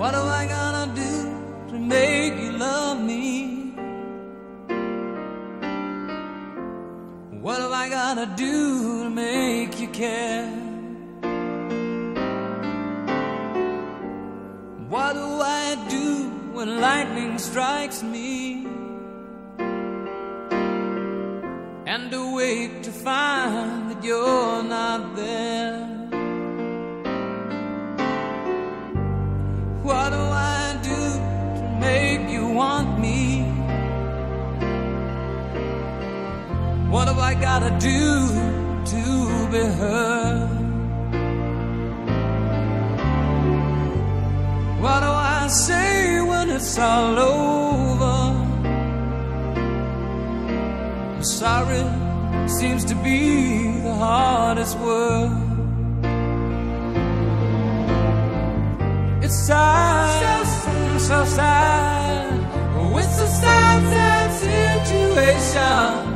What am I gonna do to make you love me? What am I gonna do to make you care? What do I do when lightning strikes me? And awake to find that you're not there. What have I gotta do to be heard? What do I say when it's all over? Sorry seems to be the hardest word. It's sad, so, so sad. It's a sad, sad situation.